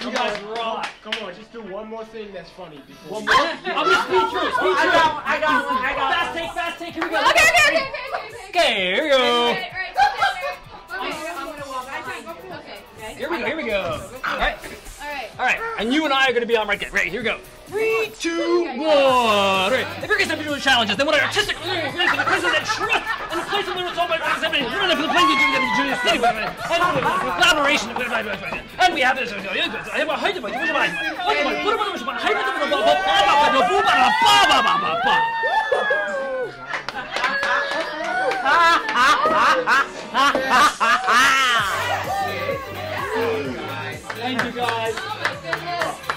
You guys rock. Come on, just do one more thing that's funny before. One more. I'm gonna speed through it. Speed I got one, I got one, I got Fast take, fast take. Here we go. Okay, okay, okay, okay, okay, okay. Okay, here we go. Right, right, okay, I'm okay. gonna walk behind you. Okay, okay. Here we go. Here we go. All right. All right. All right. And you and I are gonna be on right there. Right. Here we go. Three, two, one. All right. If you're gonna do challenges, then what are artistic in the place of that tree and the place of the all my friends have been running for the place of the city and collaboration. And we have this. Thank you guys. Oh my goodness.